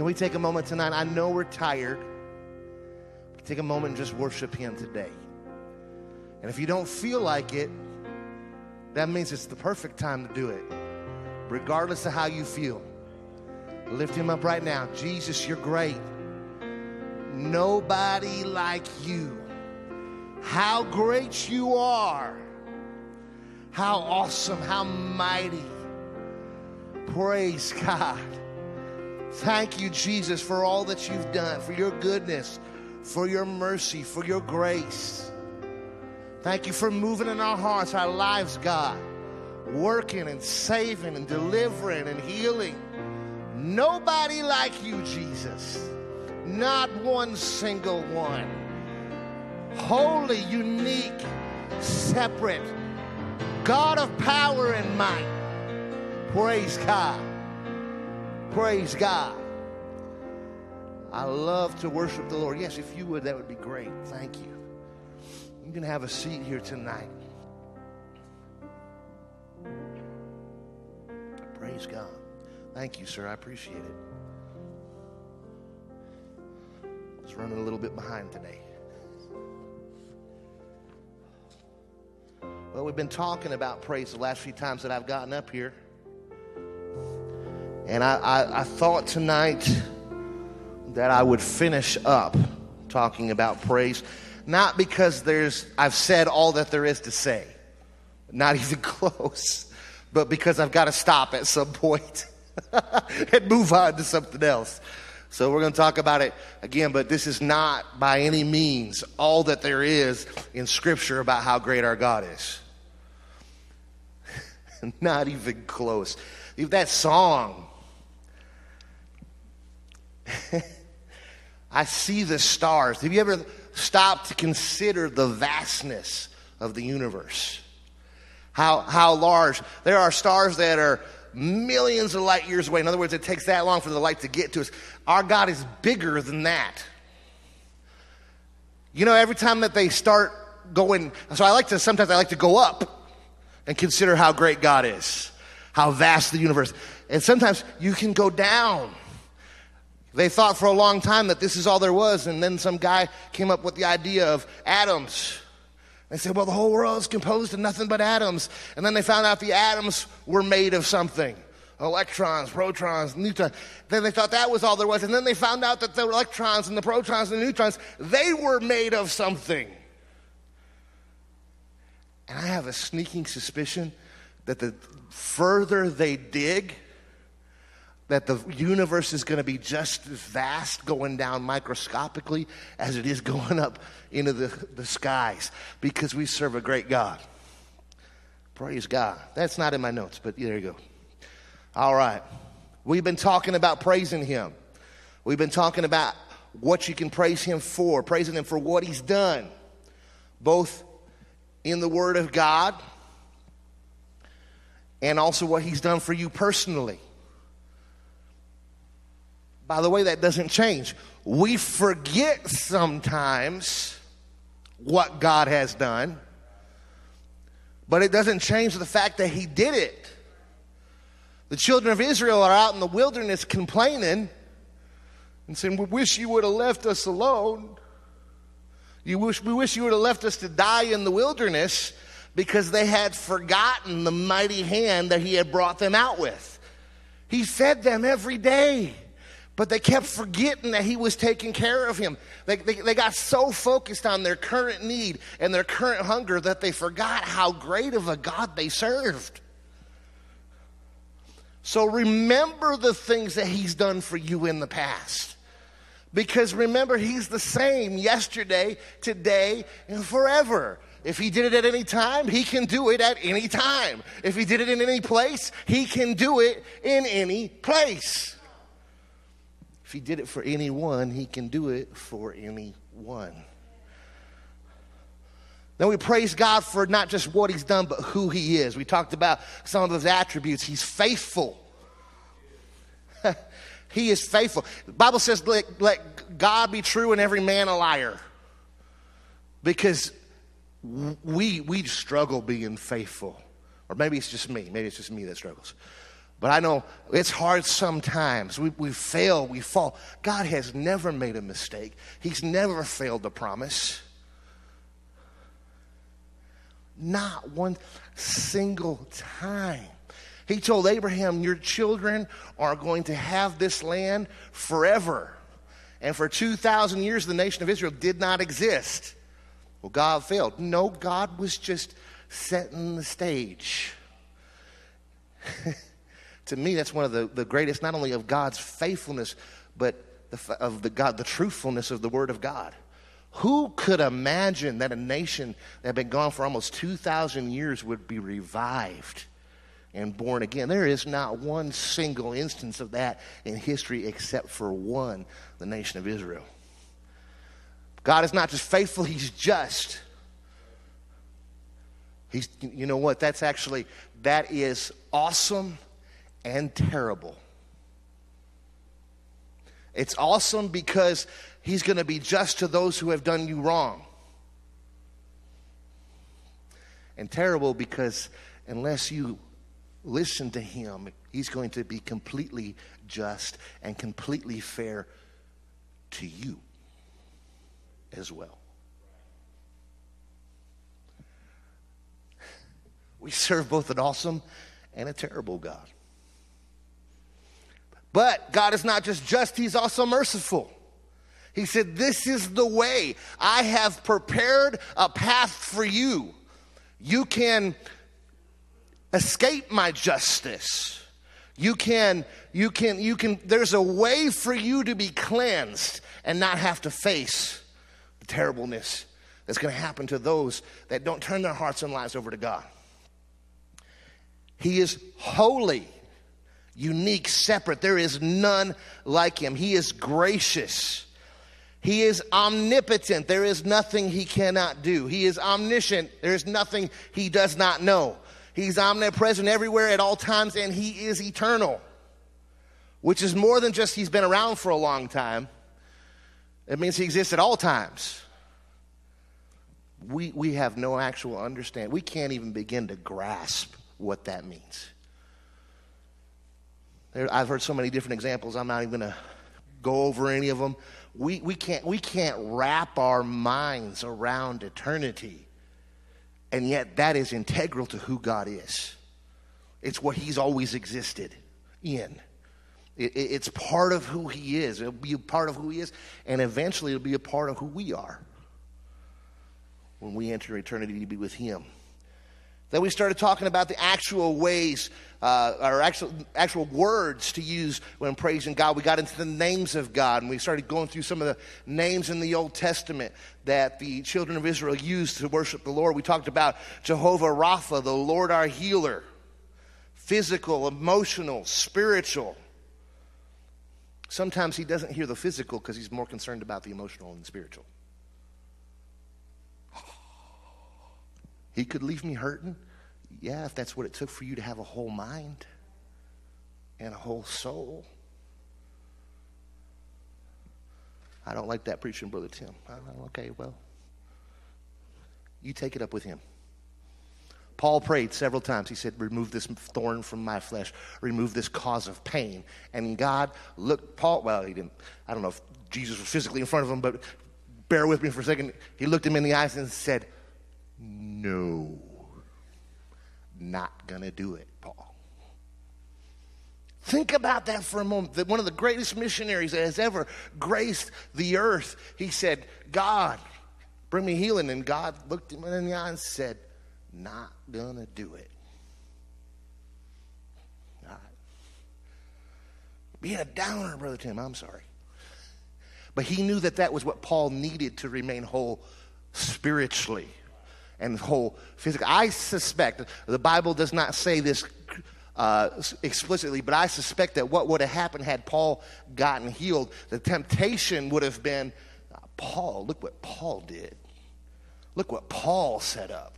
Can we take a moment tonight? I know we're tired. Take a moment and just worship Him today. And if you don't feel like it, that means it's the perfect time to do it, regardless of how you feel. Lift Him up right now. Jesus, you're great. Nobody like you. How great you are. How awesome, how mighty. Praise God. Thank you, Jesus, for all that you've done, for your goodness, for your mercy, for your grace. Thank you for moving in our hearts, our lives, God, working and saving and delivering and healing. Nobody like you, Jesus. Not one single one. Holy, unique, separate, God of power and might. Praise God. Praise God. I love to worship the Lord. Yes, if you would, that would be great. Thank you. You can have a seat here tonight. Praise God. Thank you, sir. I appreciate it. I Just running a little bit behind today. Well, we've been talking about praise the last few times that I've gotten up here. And I, I, I thought tonight that I would finish up talking about praise, not because there's I've said all that there is to say, not even close, but because I've got to stop at some point and move on to something else. So we're going to talk about it again, but this is not by any means all that there is in Scripture about how great our God is. not even close. That song I see the stars. Have you ever stopped to consider the vastness of the universe? How, how large? There are stars that are millions of light years away. In other words, it takes that long for the light to get to us. Our God is bigger than that. You know, every time that they start going, so I like to, sometimes I like to go up and consider how great God is, how vast the universe. And sometimes you can go down they thought for a long time that this is all there was, and then some guy came up with the idea of atoms. They said, well, the whole world is composed of nothing but atoms. And then they found out the atoms were made of something electrons, protons, neutrons. Then they thought that was all there was. And then they found out that the electrons and the protons and the neutrons, they were made of something. And I have a sneaking suspicion that the further they dig, that the universe is going to be just as vast going down microscopically as it is going up into the, the skies because we serve a great God. Praise God. That's not in my notes, but there you go. All right. We've been talking about praising Him. We've been talking about what you can praise Him for, praising Him for what He's done, both in the Word of God and also what He's done for you personally. By the way, that doesn't change. We forget sometimes what God has done, but it doesn't change the fact that He did it. The children of Israel are out in the wilderness complaining and saying, We wish you would have left us alone. You wish, we wish you would have left us to die in the wilderness because they had forgotten the mighty hand that He had brought them out with. He fed them every day. But they kept forgetting that he was taking care of him. They, they, they, got so focused on their current need and their current hunger that they forgot how great of a God they served. So remember the things that he's done for you in the past. Because remember, he's the same yesterday, today, and forever. If he did it at any time, he can do it at any time. If he did it in any place, he can do it in any place. If he did it for anyone, he can do it for anyone. Then we praise God for not just what he's done, but who he is. We talked about some of his attributes. He's faithful. he is faithful. The Bible says, let, let God be true and every man a liar. Because we, we struggle being faithful. Or maybe it's just me. Maybe it's just me that struggles. But I know it's hard sometimes. We, we fail, we fall. God has never made a mistake, He's never failed to promise. Not one single time. He told Abraham, Your children are going to have this land forever. And for 2,000 years, the nation of Israel did not exist. Well, God failed. No, God was just setting the stage. to me, that's one of the, the greatest, not only of God's faithfulness, but the, of the God, the truthfulness of the Word of God. Who could imagine that a nation that had been gone for almost 2,000 years would be revived and born again? There is not one single instance of that in history except for one, the nation of Israel. God is not just faithful, He's just. He's, you know what? That's actually, that is awesome and terrible. It's awesome because he's going to be just to those who have done you wrong. And terrible because unless you listen to him, he's going to be completely just and completely fair to you as well. We serve both an awesome and a terrible God. But God is not just just, He's also merciful. He said, This is the way. I have prepared a path for you. You can escape my justice. You can, you can, you can, there's a way for you to be cleansed and not have to face the terribleness that's going to happen to those that don't turn their hearts and lives over to God. He is holy, unique, separate. There is none like him. He is gracious. He is omnipotent. There is nothing he cannot do. He is omniscient. There is nothing he does not know. He's omnipresent everywhere at all times, and he is eternal, which is more than just he's been around for a long time. It means he exists at all times. We, we have no actual understanding. We can't even begin to grasp what that means. There, I've heard so many different examples, I'm not even going to go over any of them. We, we, can't, we can't wrap our minds around eternity, and yet that is integral to who God is. It's what He's always existed in. It, it, it's part of who He is. It'll be a part of who He is, and eventually it'll be a part of who we are when we enter eternity to be with Him. Then we started talking about the actual ways, uh, or actual, actual words to use when praising God. We got into the names of God, and we started going through some of the names in the Old Testament that the children of Israel used to worship the Lord. We talked about Jehovah Rapha, the Lord our healer, physical, emotional, spiritual. Sometimes he doesn't hear the physical because he's more concerned about the emotional and the spiritual. He could leave me hurting. Yeah, if that's what it took for you to have a whole mind and a whole soul. I don't like that preaching, Brother Tim. Okay, well, you take it up with him. Paul prayed several times. He said, Remove this thorn from my flesh, remove this cause of pain. And God looked, Paul, well, he didn't, I don't know if Jesus was physically in front of him, but bear with me for a second. He looked him in the eyes and said, no, not going to do it, Paul. Think about that for a moment. That one of the greatest missionaries that has ever graced the earth, he said, God, bring me healing. And God looked him in the eye and said, Not going to do it. Not. Being a downer, Brother Tim, I'm sorry. But he knew that that was what Paul needed to remain whole spiritually and whole physical. I suspect, the Bible does not say this uh, explicitly, but I suspect that what would have happened had Paul gotten healed, the temptation would have been Paul, look what Paul did. Look what Paul set up.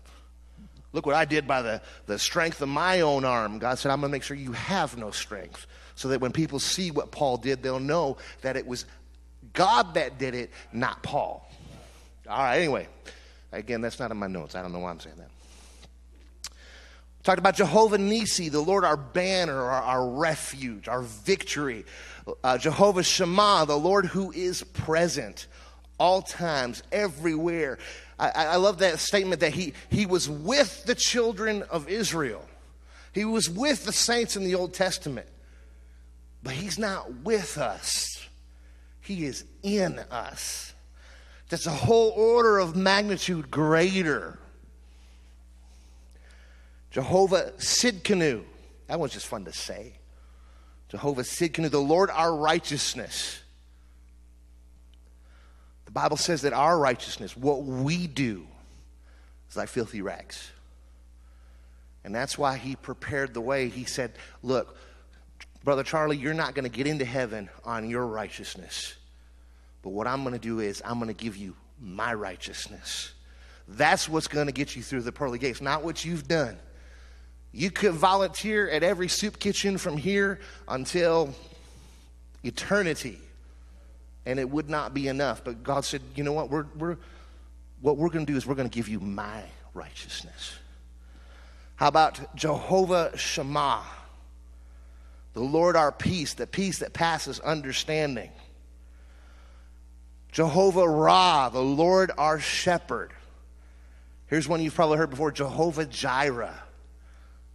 Look what I did by the, the strength of my own arm. God said, I'm going to make sure you have no strength. So that when people see what Paul did, they'll know that it was God that did it, not Paul. All right, anyway. Again, that's not in my notes. I don't know why I'm saying that. Talked about Jehovah Nisi, the Lord our banner, our, our refuge, our victory. Uh, Jehovah Shammah, the Lord who is present all times, everywhere. I, I love that statement that he, he was with the children of Israel. He was with the saints in the Old Testament. But he's not with us, he is in us. That's a whole order of magnitude greater. Jehovah Sidkenu. That one's just fun to say. Jehovah Sidkenu, the Lord our righteousness. The Bible says that our righteousness, what we do, is like filthy rags. And that's why he prepared the way. He said, Look, Brother Charlie, you're not going to get into heaven on your righteousness. But what I'm going to do is, I'm going to give you my righteousness. That's what's going to get you through the pearly gates, not what you've done. You could volunteer at every soup kitchen from here until eternity, and it would not be enough. But God said, you know what? We're, we're, what we're going to do is we're going to give you my righteousness. How about Jehovah Shalom? The Lord our peace, the peace that passes understanding. Jehovah Ra, the Lord our shepherd. Here's one you've probably heard before Jehovah Jireh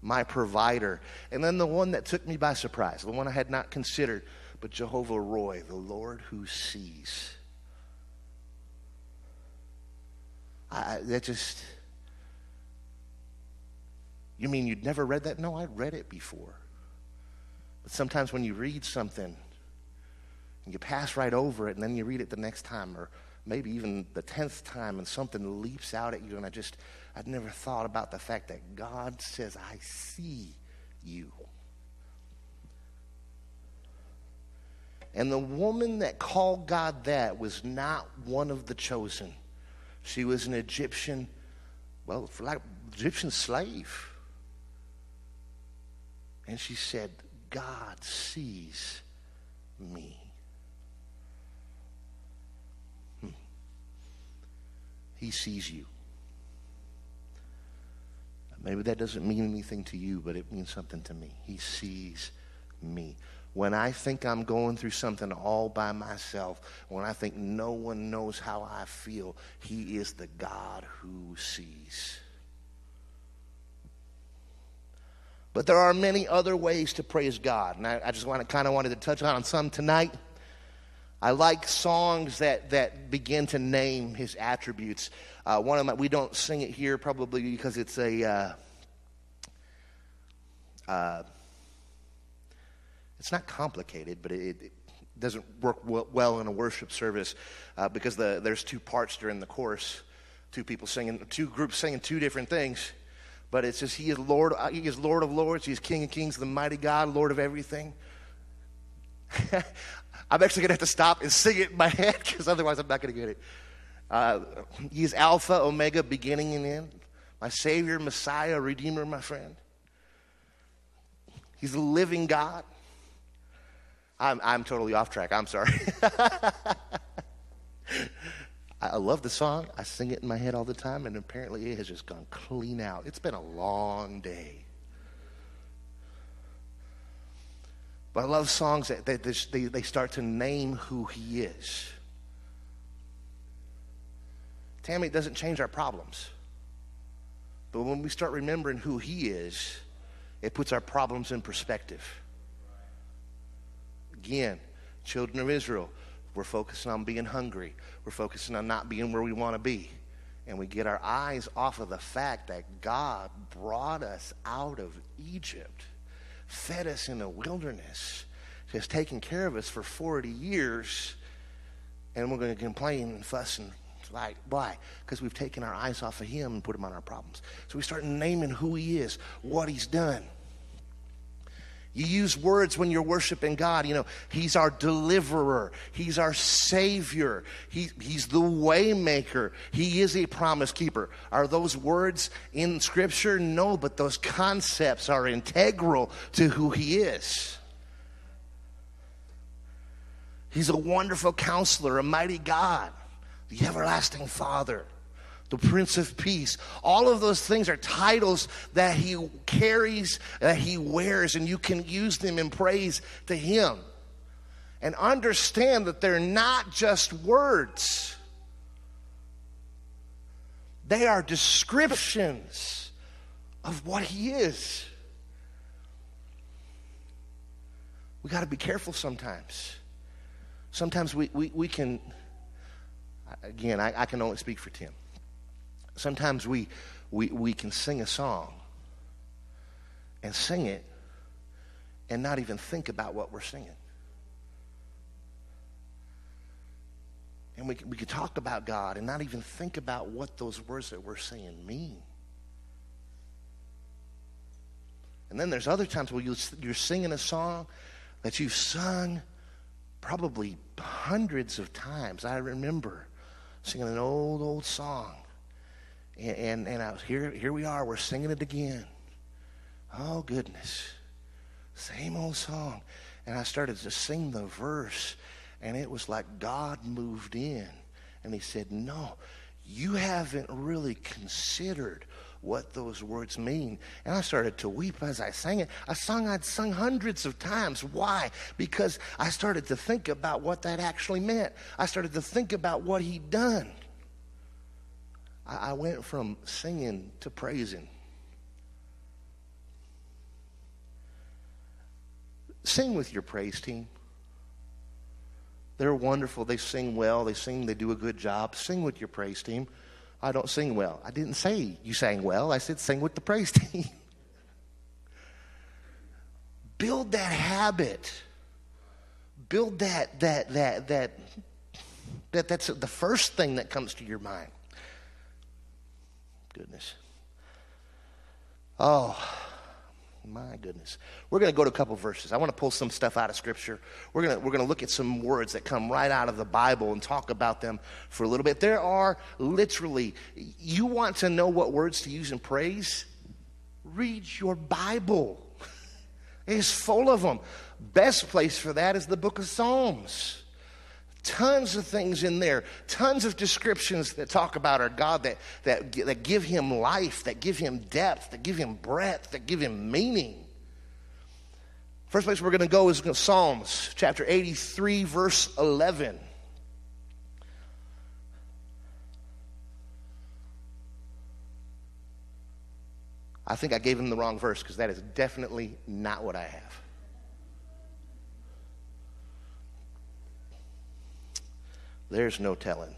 my provider. And then the one that took me by surprise, the one I had not considered, but Jehovah Roi, the Lord who sees. I, that just. You mean you'd never read that? No, I'd read it before. But sometimes when you read something and you pass right over it and then you read it the next time or maybe even the tenth time and something leaps out at you and I just I'd never thought about the fact that God says, I see you. And the woman that called God that was not one of the chosen. She was an Egyptian, well, like Egyptian slave. And she said, God sees me. He sees you. Maybe that doesn't mean anything to you, but it means something to me. He sees me. When I think I'm going through something all by myself, when I think no one knows how I feel, He is the God who sees. But there are many other ways to praise God, and I, I just want to kind of wanted to touch on some tonight. I like songs that, that begin to name his attributes. Uh, one of my, we don't sing it here probably because it's a, uh, uh, it's not complicated, but it, it doesn't work well in a worship service uh, because the, there's two parts during the chorus, two people singing, two groups singing two different things. But it's just He is Lord. Uh, he is Lord of Lords. He's King of Kings, the mighty God, Lord of everything. I'm actually going to have to stop and sing it in my head because otherwise I'm not going to get it. Uh, he's Alpha, Omega, beginning and end. My Savior, Messiah, Redeemer, my friend. He's the living God. I'm, I'm totally off track. I'm sorry. I love the song. I sing it in my head all the time, and apparently it has just gone clean out. It's been a long day. But I love songs that they, they, they start to name who He is. Tammy, it doesn't change our problems. But when we start remembering who He is, it puts our problems in perspective. Again, children of Israel, we're focusing on being hungry. We're focusing on not being where we want to be. And we get our eyes off of the fact that God brought us out of Egypt fed us in the wilderness, has taken care of us for 40 years, and we're going to complain and fuss and like, why? Because we've taken our eyes off of Him and put Him on our problems. So we start naming who He is, what He's done. You use words when you're worshiping God. You know, He's our deliverer. He's our Savior. He, he's the waymaker. He is a promise keeper. Are those words in Scripture? No, but those concepts are integral to who He is. He's a wonderful counselor, a mighty God, the everlasting Father, the Prince of Peace. All of those things are titles that he carries, that he wears, and you can use them in praise to him. And understand that they're not just words, they are descriptions of what he is. We got to be careful sometimes. Sometimes we, we, we can, again, I, I can only speak for Tim sometimes we, we, we can sing a song and sing it and not even think about what we're singing. And we, we could talk about God and not even think about what those words that we're saying mean. And then there's other times where you, you're singing a song that you've sung probably hundreds of times. I remember singing an old, old song and, and, and I was here, here we are, we're singing it again. Oh, goodness. Same old song. And I started to sing the verse, and it was like God moved in. And he said, No, you haven't really considered what those words mean. And I started to weep as I sang it. A song I'd sung hundreds of times. Why? Because I started to think about what that actually meant. I started to think about what he'd done. I, I went from singing to praising. Sing with your praise team. They're wonderful. They sing well. They sing, they do a good job. Sing with your praise team. I don't sing well. I didn't say you sang well. I said sing with the praise team. Build that habit. Build that that that that that that's the first thing that comes to your mind goodness. Oh, my goodness. We're going to go to a couple verses. I want to pull some stuff out of Scripture. We're going to, we're going to look at some words that come right out of the Bible and talk about them for a little bit. There are literally, you want to know what words to use in praise? Read your Bible. It's full of them. Best place for that is the book of Psalms. Tons of things in there, tons of descriptions that talk about our God that, that, that give him life, that give him depth, that give him breadth, that give him meaning. First place we're going to go is Psalms chapter 83, verse 11. I think I gave him the wrong verse because that is definitely not what I have. There's no telling.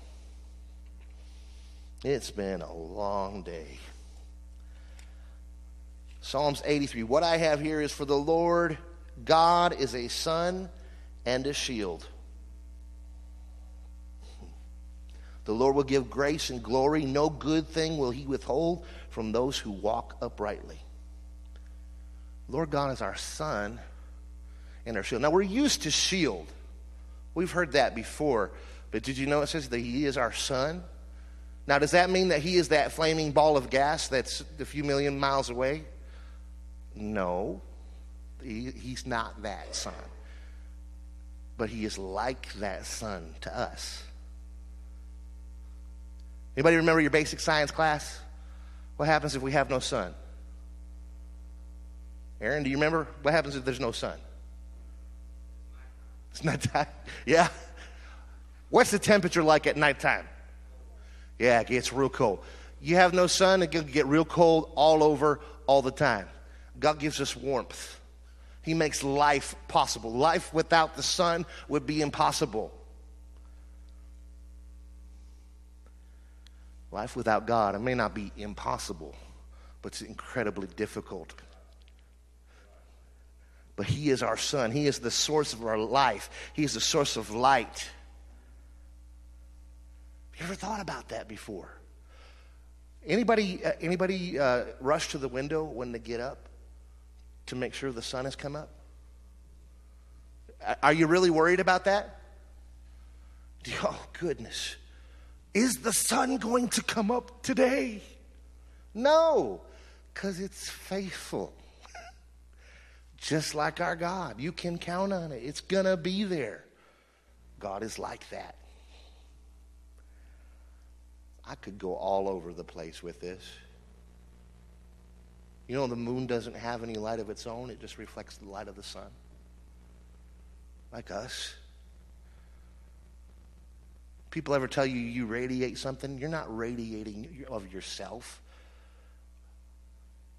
It's been a long day. Psalms 83. What I have here is for the Lord God is a sun and a shield. The Lord will give grace and glory. No good thing will he withhold from those who walk uprightly. Lord God is our sun and our shield. Now, we're used to shield. We've heard that before. But did you know it says that He is our sun? Now, does that mean that He is that flaming ball of gas that's a few million miles away? No, he, He's not that sun. But He is like that sun to us. Anybody remember your basic science class? What happens if we have no sun? Aaron, do you remember what happens if there's no sun? It's not time. Yeah. What's the temperature like at nighttime? Yeah, it gets real cold. You have no sun, it can get real cold all over all the time. God gives us warmth. He makes life possible. Life without the sun would be impossible. Life without God, it may not be impossible, but it's incredibly difficult. But He is our sun. He is the source of our life. He is the source of light. You ever thought about that before? Anybody, uh, anybody uh, rush to the window when they get up to make sure the sun has come up? Are you really worried about that? Oh, goodness. Is the sun going to come up today? No, because it's faithful. Just like our God. You can count on it, it's going to be there. God is like that. I could go all over the place with this. You know, the moon doesn't have any light of its own, it just reflects the light of the sun. Like us. People ever tell you you radiate something? You're not radiating of yourself.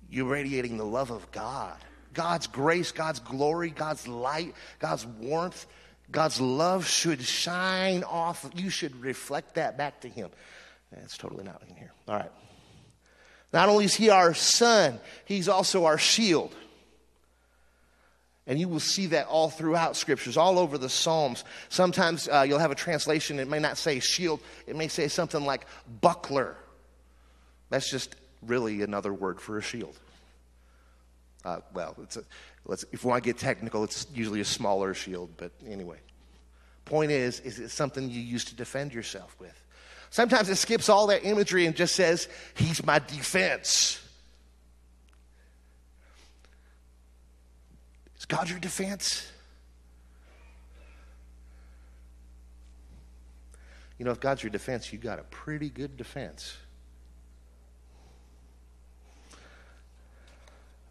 You're radiating the love of God. God's grace, God's glory, God's light, God's warmth, God's love should shine off. You should reflect that back to Him. That's totally not in here. All right. Not only is He our sun, He's also our shield. And you will see that all throughout scriptures, all over the Psalms. Sometimes uh, you'll have a translation, it may not say shield, it may say something like buckler. That's just really another word for a shield. Uh, well, a, if we want to get technical, it's usually a smaller shield, but anyway. Point is, is it something you use to defend yourself with? Sometimes it skips all that imagery and just says, He's my defense. Is God your defense? You know, if God's your defense, you got a pretty good defense.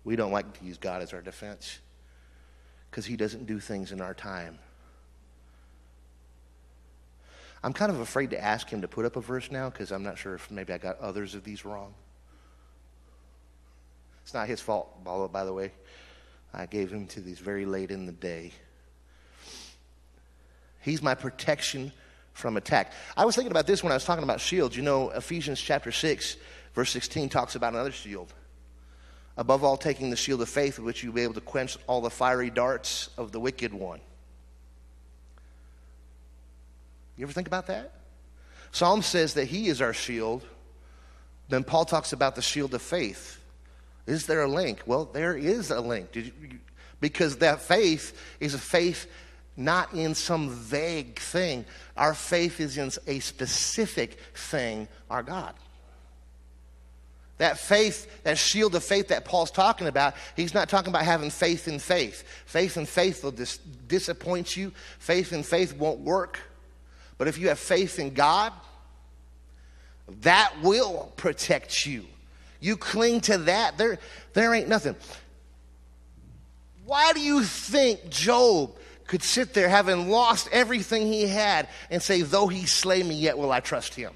We don't like to use God as our defense because He doesn't do things in our time. I'm kind of afraid to ask Him to put up a verse now because I'm not sure if maybe I got others of these wrong. It's not His fault, by the way. I gave Him to these very late in the day. He's my protection from attack. I was thinking about this when I was talking about shields. You know, Ephesians chapter 6, verse 16 talks about another shield. Above all, taking the shield of faith with which you'll be able to quench all the fiery darts of the wicked one. You ever think about that? Psalm says that he is our shield. Then Paul talks about the shield of faith. Is there a link? Well, there is a link. You, because that faith is a faith not in some vague thing. Our faith is in a specific thing, our God. That faith, that shield of faith that Paul's talking about, he's not talking about having faith in faith. Faith in faith will dis- disappoint you. Faith in faith won't work. But if you have faith in God, that will protect you. You cling to that, there, there ain't nothing. Why do you think Job could sit there having lost everything he had and say, Though he slay me, yet will I trust him?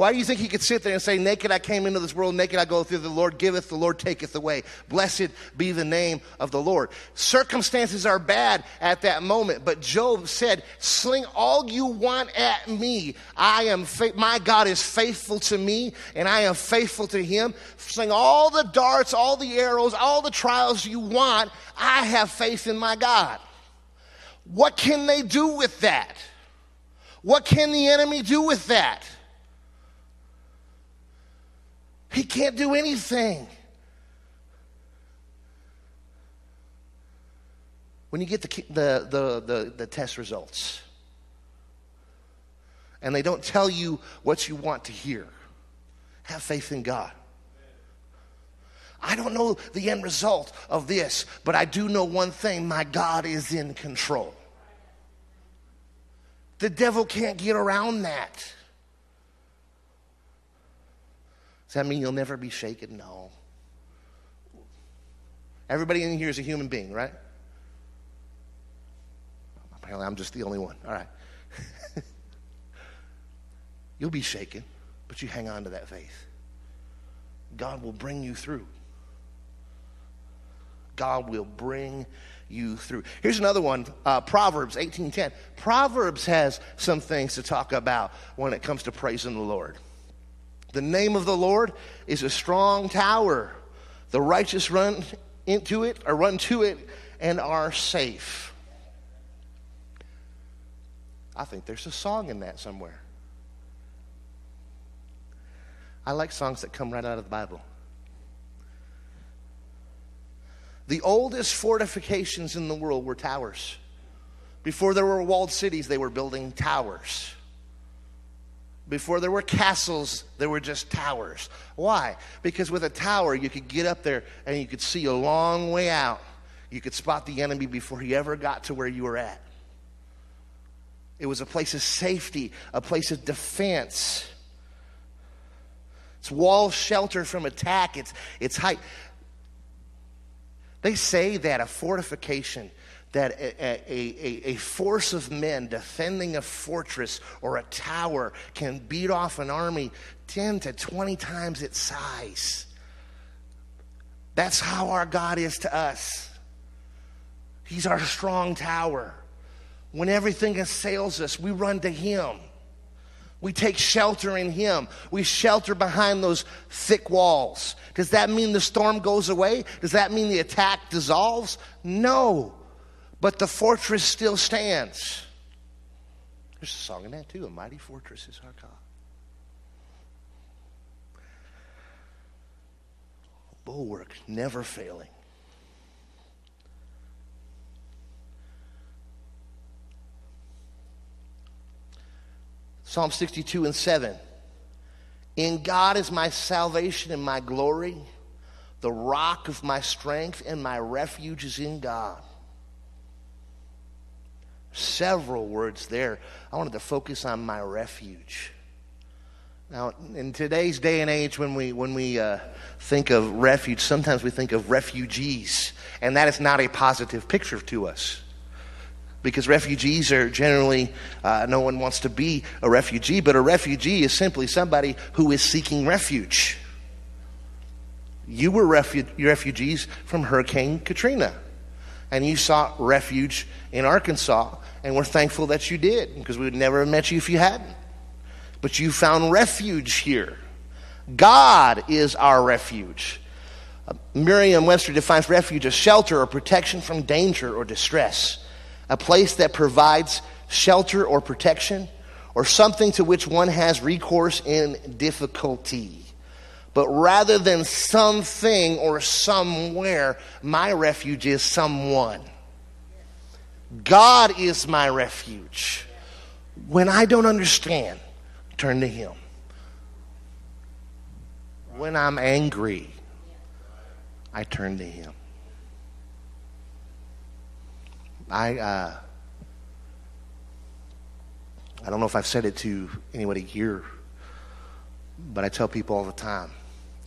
Why do you think he could sit there and say, Naked I came into this world, naked I go through, the Lord giveth, the Lord taketh away. Blessed be the name of the Lord. Circumstances are bad at that moment, but Job said, Sling all you want at me. I am, fa- my God is faithful to me, and I am faithful to him. Sling all the darts, all the arrows, all the trials you want. I have faith in my God. What can they do with that? What can the enemy do with that? He can't do anything. When you get the, the, the, the, the test results and they don't tell you what you want to hear, have faith in God. I don't know the end result of this, but I do know one thing my God is in control. The devil can't get around that. Does that mean you'll never be shaken? No. Everybody in here is a human being, right? Apparently, I'm just the only one. All right. You'll be shaken, but you hang on to that faith. God will bring you through. God will bring you through. Here's another one, uh, Proverbs 18:10. Proverbs has some things to talk about when it comes to praising the Lord. The name of the Lord is a strong tower. The righteous run into it or run to it and are safe. I think there's a song in that somewhere. I like songs that come right out of the Bible. The oldest fortifications in the world were towers. Before there were walled cities, they were building towers. Before there were castles, there were just towers. Why? Because with a tower, you could get up there and you could see a long way out. You could spot the enemy before he ever got to where you were at. It was a place of safety, a place of defense. It's wall shelter from attack. It's, it's height. They say that a fortification, that a, a, a, force of men defending a fortress or a tower can beat off an army 10 to 20 times its size. That's how our God is to us. He's our strong tower. When everything assails us, we run to Him. We take shelter in Him. We shelter behind those thick walls. Does that mean the storm goes away? Does that mean the attack dissolves? No. But the fortress still stands. There's a song in that too. A mighty fortress is our God. bulwark, never failing. Psalm 62 and 7. In God is my salvation and my glory. The rock of my strength and my refuge is in God. Several words there. I wanted to focus on my refuge. Now, in today's day and age, when we, when we uh, think of refuge, sometimes we think of refugees, and that is not a positive picture to us. Because refugees are generally, uh, no one wants to be a refugee, but a refugee is simply somebody who is seeking refuge. You were refu- refugees from Hurricane Katrina, and you sought refuge in Arkansas, and we're thankful that you did, because we would never have met you if you hadn't but you found refuge here. God is our refuge. Uh, Merriam Webster defines refuge as shelter or protection from danger or distress, a place that provides shelter or protection, or something to which one has recourse in difficulty. But rather than something or somewhere, my refuge is someone. God is my refuge. When I don't understand, turn to Him. When I'm angry, I turn to Him. I, uh, I don't know if I've said it to anybody here, but I tell people all the time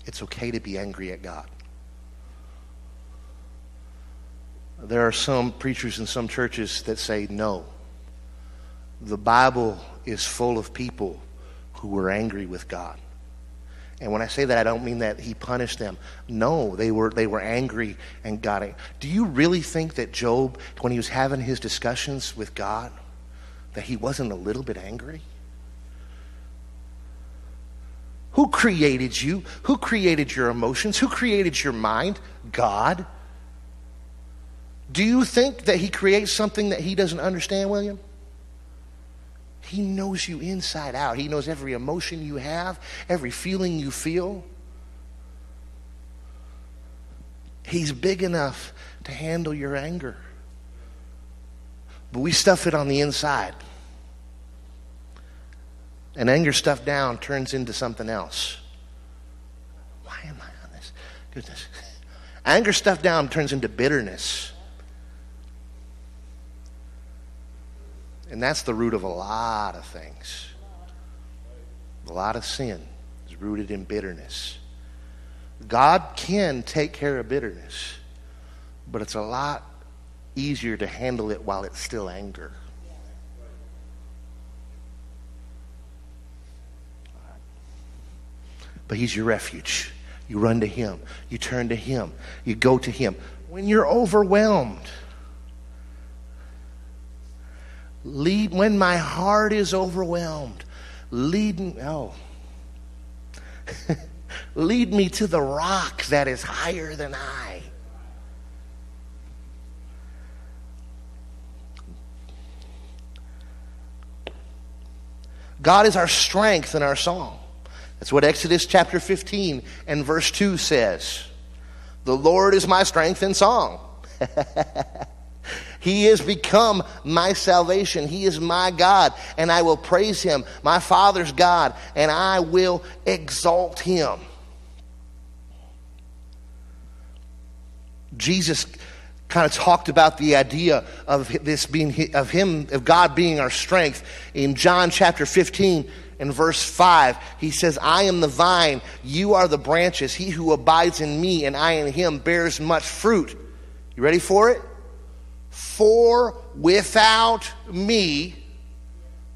it's okay to be angry at God. There are some preachers in some churches that say no. The Bible is full of people who were angry with God. And when I say that, I don't mean that he punished them. No, they were, they were angry and got it. Do you really think that Job, when he was having his discussions with God, that he wasn't a little bit angry? Who created you? Who created your emotions? Who created your mind? God. Do you think that he creates something that he doesn't understand, William? He knows you inside out. He knows every emotion you have, every feeling you feel. He's big enough to handle your anger. But we stuff it on the inside. And anger stuff down turns into something else. Why am I on this? Goodness. Anger stuff down turns into bitterness. And that's the root of a lot of things. A lot of sin is rooted in bitterness. God can take care of bitterness, but it's a lot easier to handle it while it's still anger. But He's your refuge. You run to Him, you turn to Him, you go to Him. When you're overwhelmed, Lead when my heart is overwhelmed. Lead oh. lead me to the rock that is higher than I. God is our strength and our song. That's what Exodus chapter 15 and verse 2 says. The Lord is my strength and song. He has become my salvation. He is my God, and I will praise him, my Father's God, and I will exalt him. Jesus kind of talked about the idea of this being of him of God being our strength in John chapter 15 in verse 5, he says, I am the vine, you are the branches. He who abides in me and I in him bears much fruit. You ready for it? For without me,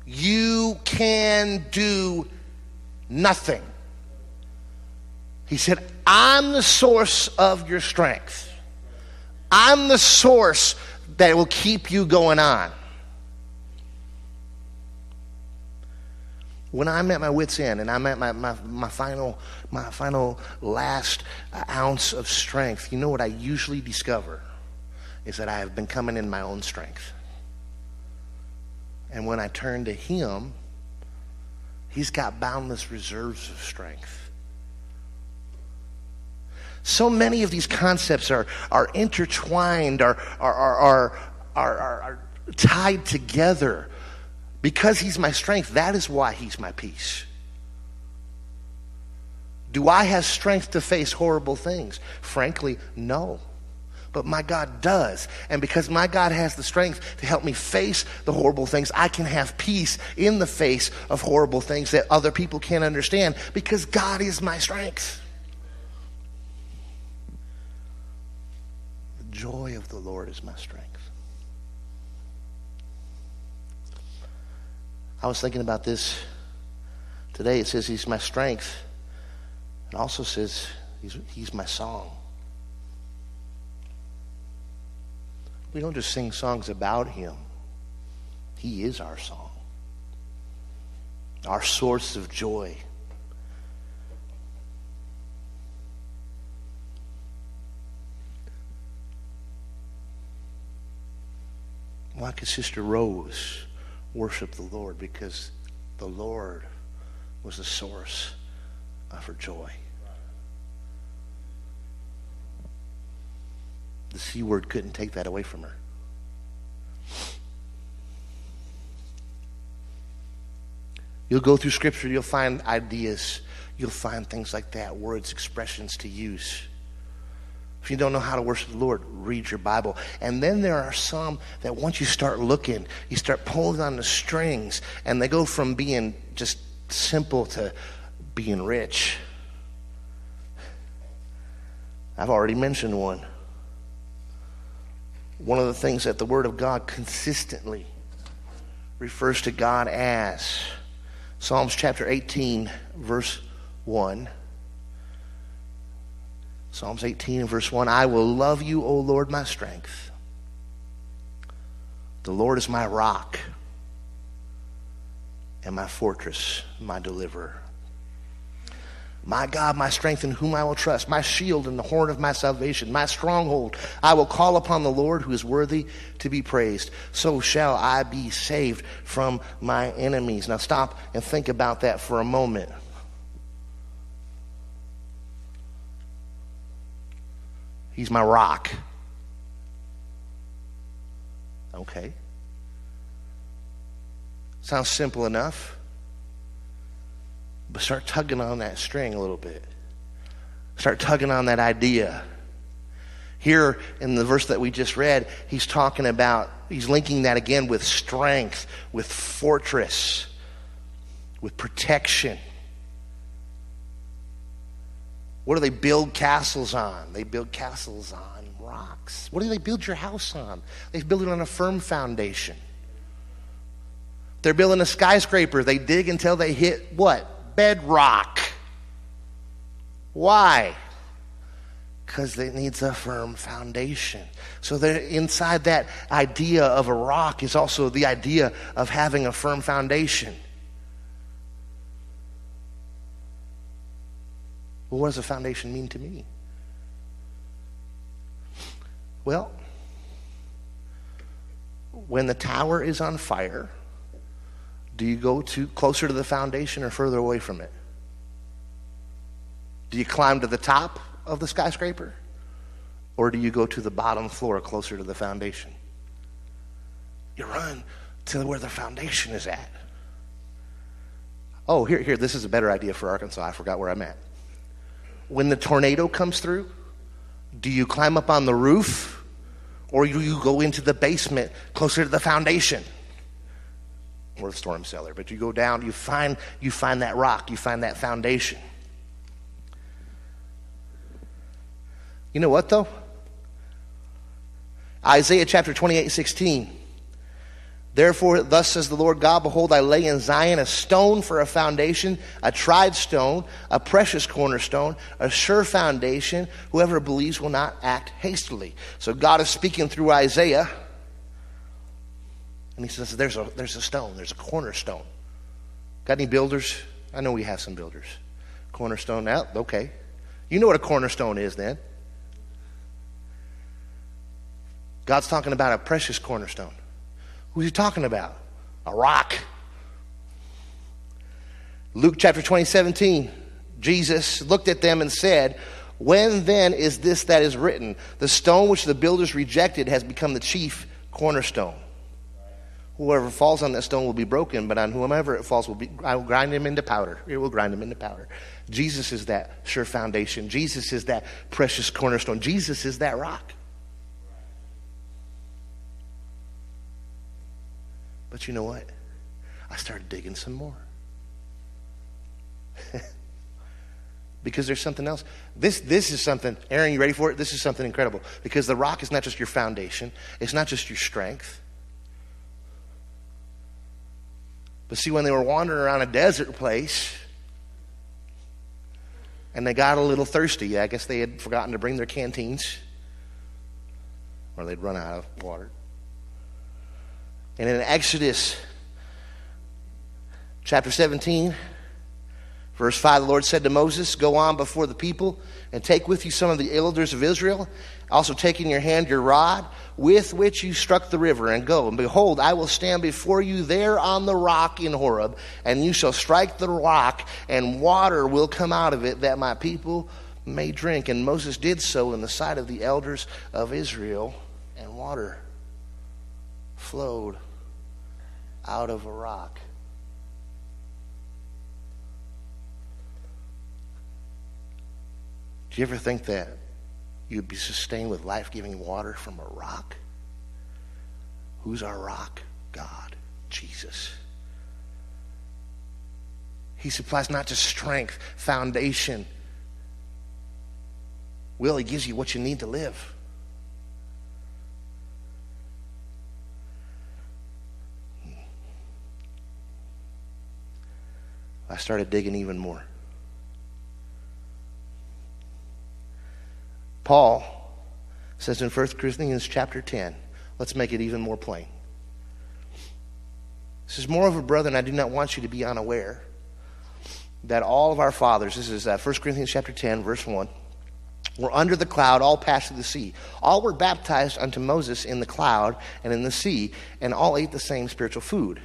you can do nothing. He said, I'm the source of your strength. I'm the source that will keep you going on. When I'm at my wits' end and I'm at my, my, my, final, my final last ounce of strength, you know what I usually discover is that I have been coming in my own strength. And when I turn to Him, He's got boundless reserves of strength. So many of these concepts are, are intertwined, are, are, are, are, are, tied together. Because He's my strength, that is why He's my peace. Do I have strength to face horrible things? Frankly, no but my God does. And because my God has the strength to help me face the horrible things, I can have peace in the face of horrible things that other people can't understand because God is my strength. The joy of the Lord is my strength. I was thinking about this today. It says He's my strength. It also says He's, he's my song. We don't just sing songs about Him, He is our song, our source of joy. Why could Sister Rose worship the Lord? Because the Lord was the source of her joy. The C word couldn't take that away from her. You'll go through scripture, you'll find ideas, you'll find things like that, words, expressions to use. If you don't know how to worship the Lord, read your Bible. And then there are some that once you start looking, you start pulling on the strings, and they go from being just simple to being rich. I've already mentioned one one of the things that the Word of God consistently refers to God as. Psalms chapter 18, verse 1. Psalms 18 and verse 1 I will love you, O Lord, my strength. The Lord is my rock and my fortress, my deliverer. My God, my strength in whom I will trust, my shield and the horn of my salvation, my stronghold. I will call upon the Lord who is worthy to be praised. So shall I be saved from my enemies. Now stop and think about that for a moment. He's my rock. Okay. Sounds simple enough. But start tugging on that string a little bit. Start tugging on that idea. Here in the verse that we just read, he's talking about, he's linking that again with strength, with fortress, with protection. What do they build castles on? They build castles on rocks. What do they build your house on? They build it on a firm foundation. They're building a skyscraper. They dig until they hit what? bedrock. Why? Because it needs a firm foundation. So inside that idea of a rock is also the idea of having a firm foundation. Well, what does a foundation mean to me? Well, when the tower is on fire, do you go to closer to the foundation or further away from it? Do you climb to the top of the skyscraper? Or do you go to the bottom floor closer to the foundation? You run to where the foundation is at. Oh, here, here, this is a better idea for Arkansas. I forgot where I'm at. When the tornado comes through, do you climb up on the roof or do you go into the basement closer to the foundation? or the storm cellar, but you go down, you find, you find that rock, you find that foundation. You know what, though? Isaiah chapter 28 16. Therefore, thus says the Lord God Behold, I lay in Zion a stone for a foundation, a tried stone, a precious cornerstone, a sure foundation. Whoever believes will not act hastily. So, God is speaking through Isaiah. And he says, There's a, there's a stone, there's a cornerstone. Got any builders? I know we have some builders. Cornerstone now? Okay. You know what a cornerstone is then. God's talking about a precious cornerstone. Who's he talking about? A rock. Luke chapter 20, 17. Jesus looked at them and said, When then is this that is written? The stone which the builders rejected has become the chief cornerstone. Whoever falls on that stone will be broken, but on whomever it falls will be, I will grind him into powder. It will grind him into powder. Jesus is that sure foundation. Jesus is that precious cornerstone. Jesus is that rock. But you know what? I started digging some more. because there's something else. This, this is something, Aaron, you ready for it? This is something incredible. Because the rock is not just your foundation, it's not just your strength. But see, when they were wandering around a desert place and they got a little thirsty, I guess they had forgotten to bring their canteens or they'd run out of water. And in Exodus chapter 17, verse 5, the Lord said to Moses, Go on before the people and take with you some of the elders of Israel. Also, take in your hand your rod with which you struck the river, and go. And behold, I will stand before you there on the rock in Horeb, and you shall strike the rock, and water will come out of it, that my people may drink. And Moses did so in the sight of the elders of Israel, and water flowed out of a rock. Do you ever think that you'd be sustained with life giving water from a rock? Who's our rock? God, Jesus. He supplies not just strength, foundation. Will, He gives you what you need to live. I started digging even more. Paul says in 1 Corinthians chapter 10, let's make it even more plain. This says, Moreover, brethren, I do not want you to be unaware that all of our fathers, this is uh, 1 Corinthians chapter 10, verse 1, were under the cloud, all passed through the sea. All were baptized unto Moses in the cloud and in the sea, and all ate the same spiritual food.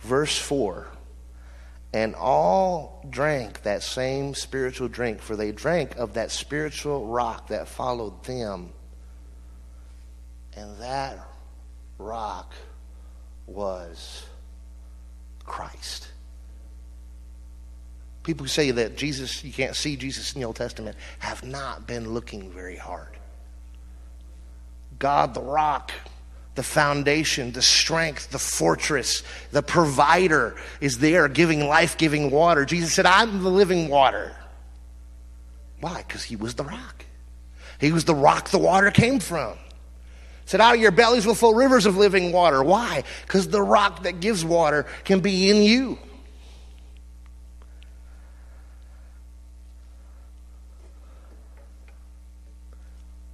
Verse 4 and all drank that same spiritual drink, for they drank of that spiritual rock that followed them. And that rock was Christ. People who say that Jesus, you can't see Jesus in the Old Testament, have not been looking very hard. God, the rock, the foundation, the strength, the fortress, the provider is there giving life giving water. Jesus said, I'm the living water. Why? Because he was the rock. He was the rock the water came from. Said, Out of your bellies will flow rivers of living water. Why? Because the rock that gives water can be in you.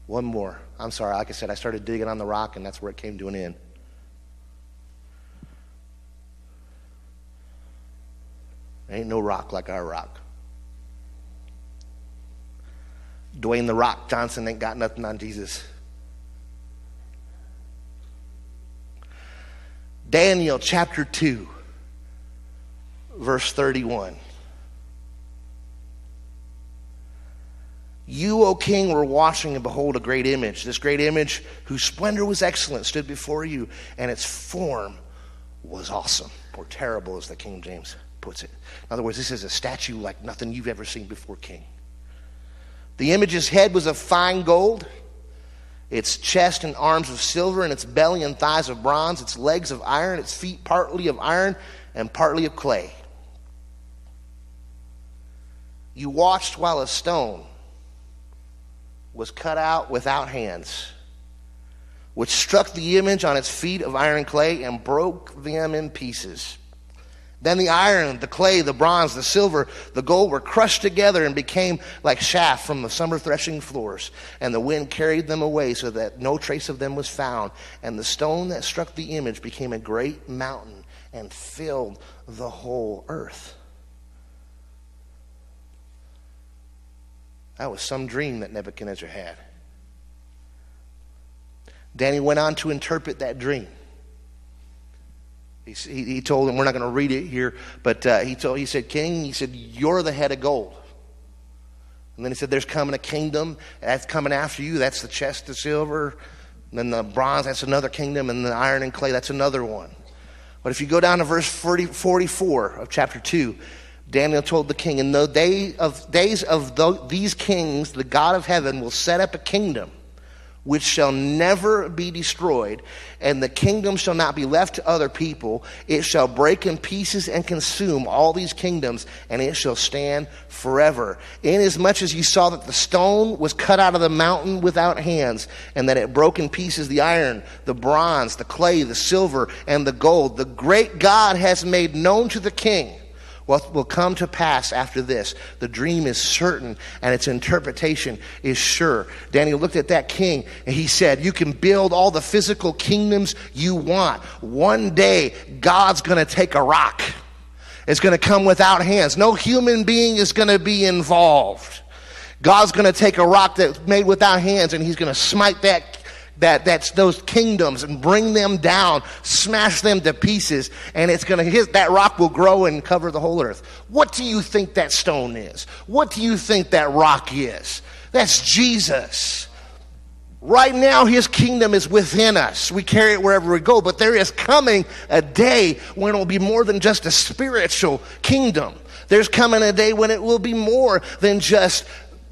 One more. I'm sorry, like I said, I started digging on the rock, and that's where it came to an end. There ain't no rock like our rock. Dwayne the Rock Johnson ain't got nothing on Jesus. Daniel chapter 2, verse 31. You, O king, were watching and behold a great image. This great image, whose splendor was excellent, stood before you, and its form was awesome, or terrible, as the King James puts it. In other words, this is a statue like nothing you've ever seen before, king. The image's head was of fine gold, its chest and arms of silver, and its belly and thighs of bronze, its legs of iron, its feet partly of iron and partly of clay. You watched while a stone was cut out without hands, which struck the image on its feet of iron clay and broke them in pieces. Then the iron, the clay, the bronze, the silver, the gold were crushed together and became like chaff from the summer threshing floors. And the wind carried them away so that no trace of them was found. And the stone that struck the image became a great mountain and filled the whole earth. That was some dream that Nebuchadnezzar had. Danny went on to interpret that dream. He, he, he told him, we're not going to read it here, but uh, he, told, he said, King, he said, you're the head of gold. And then he said, there's coming a kingdom that's coming after you. That's the chest of silver. And then the bronze, that's another kingdom. And the iron and clay, that's another one. But if you go down to verse 40, 44 of chapter 2, Daniel told the king, In the day of, days of the, these kings, the God of heaven will set up a kingdom which shall never be destroyed, and the kingdom shall not be left to other people. It shall break in pieces and consume all these kingdoms, and it shall stand forever. Inasmuch as you saw that the stone was cut out of the mountain without hands, and that it broke in pieces the iron, the bronze, the clay, the silver, and the gold, the great God has made known to the king what will come to pass after this. The dream is certain and its interpretation is sure. Daniel looked at that king and he said, You can build all the physical kingdoms you want. One day, God's going to take a rock. It's going to come without hands. No human being is going to be involved. God's going to take a rock that's made without hands and he's going to smite that that that's those kingdoms and bring them down, smash them to pieces, and it's going to hit that rock will grow and cover the whole earth. What do you think that stone is? What do you think that rock is? That's Jesus. Right now, his kingdom is within us. We carry it wherever we go, but there is coming a day when it will be more than just a spiritual kingdom. There's coming a day when it will be more than just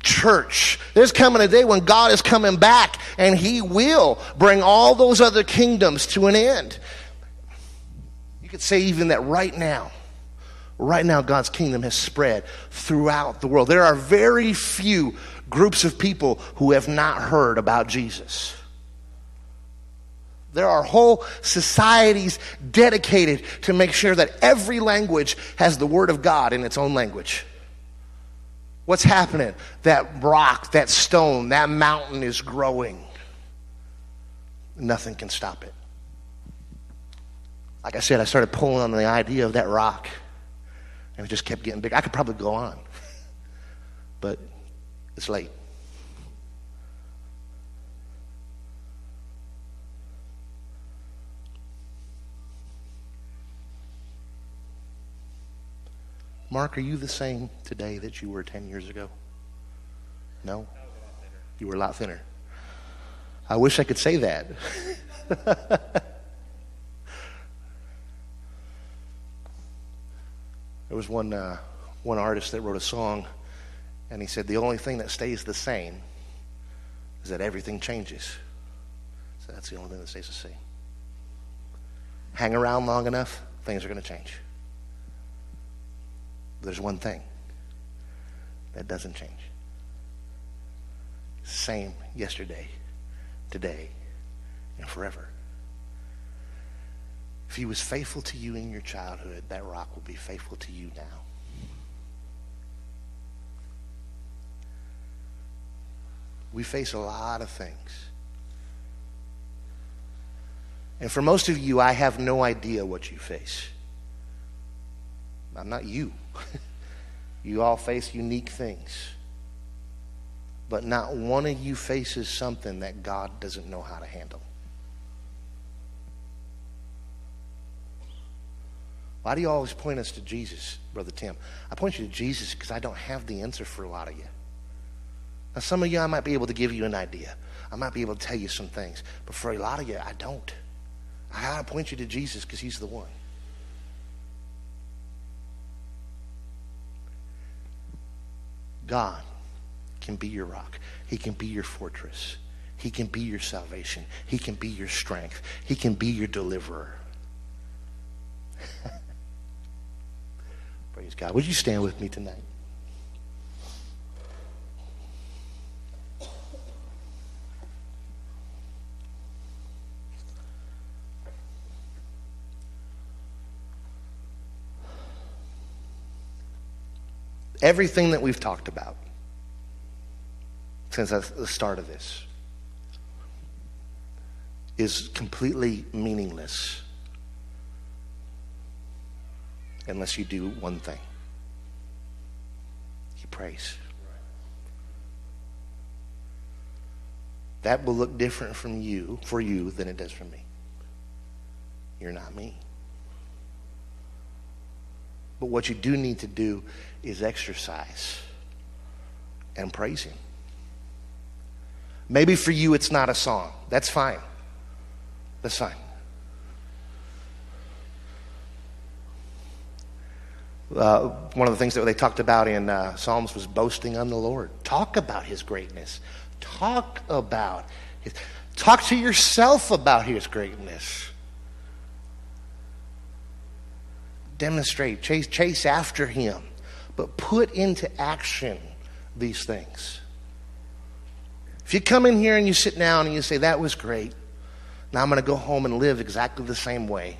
church. There's coming a day when God is coming back and he will bring all those other kingdoms to an end. You could say even that right now, right now, God's kingdom has spread throughout the world. There are very few groups of people who have not heard about Jesus. There are whole societies dedicated to make sure that every language has the Word of God in its own language. What's happening? That rock, that stone, that mountain is growing. Nothing can stop it. Like I said, I started pulling on the idea of that rock, and it just kept getting big. I could probably go on, but it's late. Mark, are you the same today that you were 10 years ago? No? You were a lot thinner. I wish I could say that. there was one, uh, one artist that wrote a song, and he said, The only thing that stays the same is that everything changes. So that's the only thing that stays the same. Hang around long enough, things are going to change. There's one thing that doesn't change. Same yesterday, today, and forever. If he was faithful to you in your childhood, that rock will be faithful to you now. We face a lot of things. And for most of you, I have no idea what you face. I'm not you. you all face unique things. But not one of you faces something that God doesn't know how to handle. Why do you always point us to Jesus, Brother Tim? I point you to Jesus because I don't have the answer for a lot of you. Now, some of you, I might be able to give you an idea. I might be able to tell you some things. But for a lot of you, I don't. I gotta point you to Jesus because he's the one. God can be your rock. He can be your fortress. He can be your salvation. He can be your strength. He can be your deliverer. Praise God. Would you stand with me tonight? Everything that we've talked about since the start of this is completely meaningless unless you do one thing you praise. That will look different from you for you than it does for me. You're not me. But what you do need to do is exercise and praise Him. Maybe for you it's not a song. That's fine. That's fine. Uh, one of the things that they talked about in uh, Psalms was boasting on the Lord. Talk about His greatness. Talk about His. Talk to yourself about His greatness. Demonstrate, chase, chase after Him, but put into action these things. If you come in here and you sit down and you say, That was great, now I'm going to go home and live exactly the same way,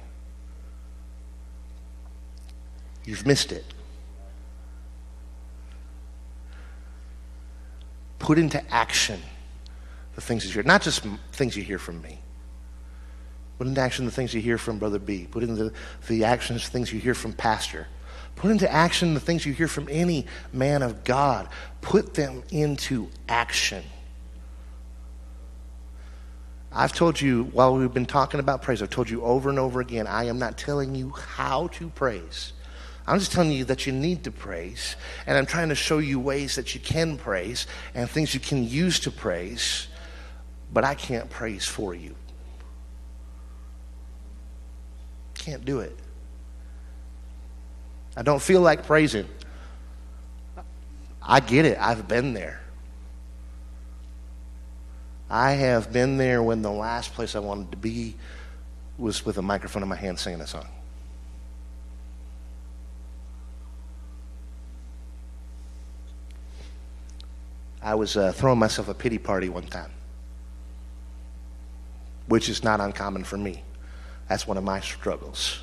you've missed it. Put into action the things you hear, not just things you hear from me. Put into action the things you hear from Brother B. Put into the actions things you hear from Pastor. Put into action the things you hear from any man of God. Put them into action. I've told you while we've been talking about praise, I've told you over and over again, I am not telling you how to praise. I'm just telling you that you need to praise. And I'm trying to show you ways that you can praise and things you can use to praise. But I can't praise for you. Can't do it. I don't feel like praising. I get it. I've been there. I have been there when the last place I wanted to be was with a microphone in my hand singing a song. I was uh, throwing myself a pity party one time, which is not uncommon for me. That's one of my struggles.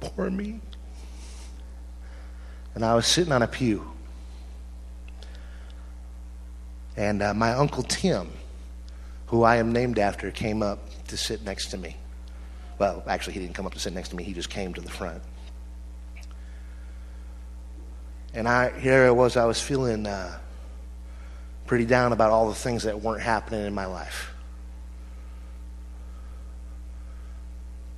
Poor me. And I was sitting on a pew and uh, my Uncle Tim, who I am named after, came up to sit next to me. Well, actually, he didn't come up to sit next to me, he just came to the front. And I, here I was, I was feeling uh, pretty down about all the things that weren't happening in my life.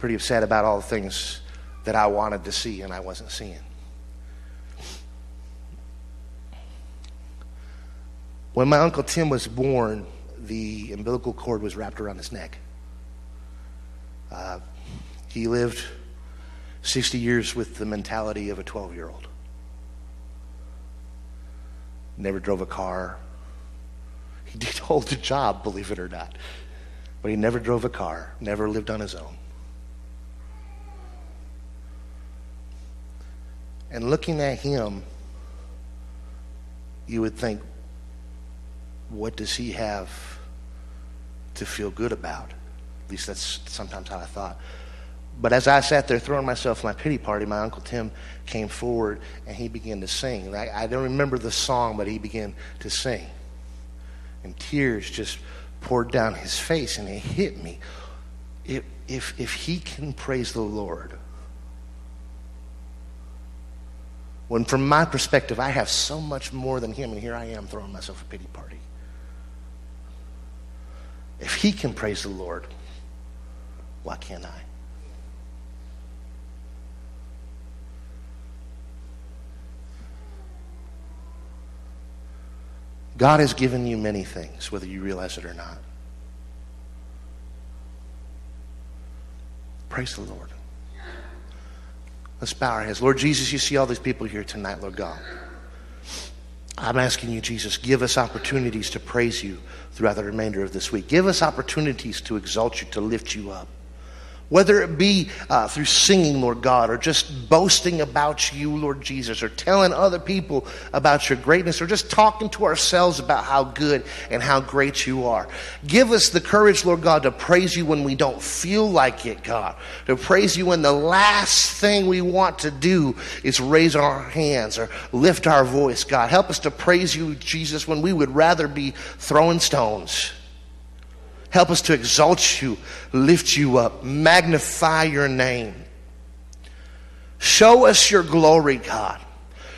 Pretty upset about all the things that I wanted to see and I wasn't seeing. When my Uncle Tim was born, the umbilical cord was wrapped around his neck. Uh, he lived 60 years with the mentality of a 12 year old. Never drove a car. He did hold a job, believe it or not. But he never drove a car, never lived on his own. And looking at him, you would think, what does he have to feel good about? At least that's sometimes how I thought. But as I sat there throwing myself in my pity party, my Uncle Tim came forward and he began to sing. I, I don't remember the song, but he began to sing. And tears just poured down his face and it hit me. If, if, if he can praise the Lord, when from my perspective I have so much more than him, and here I am throwing myself a pity party. If he can praise the Lord, why can't I? God has given you many things, whether you realize it or not. Praise the Lord. Let's bow our heads. Lord Jesus, you see all these people here tonight, Lord God. I'm asking you, Jesus, give us opportunities to praise you throughout the remainder of this week. Give us opportunities to exalt you, to lift you up. Whether it be uh, through singing, Lord God, or just boasting about you, Lord Jesus, or telling other people about your greatness, or just talking to ourselves about how good and how great you are. Give us the courage, Lord God, to praise you when we don't feel like it, God. To praise you when the last thing we want to do is raise our hands or lift our voice, God. Help us to praise you, Jesus, when we would rather be throwing stones. Help us to exalt you, lift you up, magnify your name. Show us your glory, God.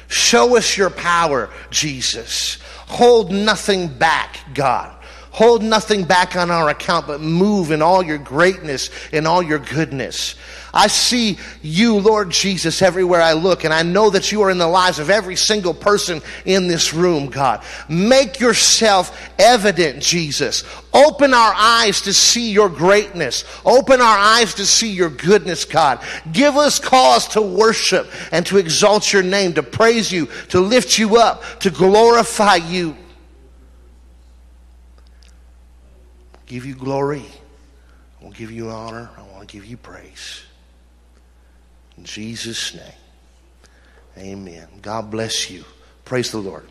Show us your power, Jesus. Hold nothing back, God. Hold nothing back on our account, but move in all your greatness and all your goodness. I see you, Lord Jesus, everywhere I look, and I know that you are in the lives of every single person in this room, God. Make yourself evident, Jesus. Open our eyes to see your greatness. Open our eyes to see your goodness, God. Give us cause to worship and to exalt your name, to praise you, to lift you up, to glorify you. Give you glory. I will give you honor. I want to give you praise. In Jesus' name, amen. God bless you. Praise the Lord.